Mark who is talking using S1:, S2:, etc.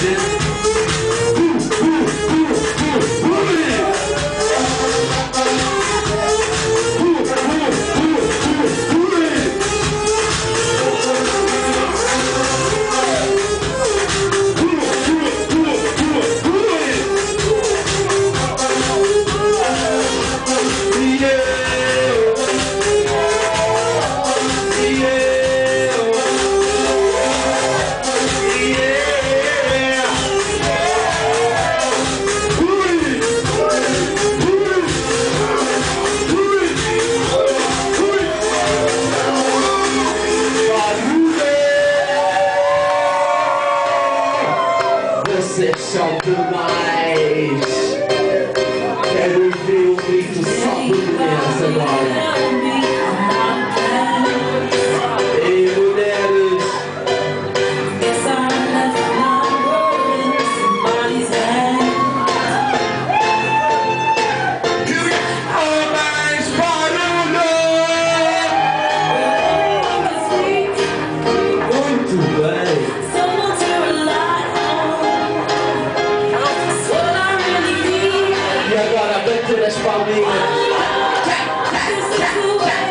S1: Você só demais. Quero Cat,
S2: cat, cat, cat, cat.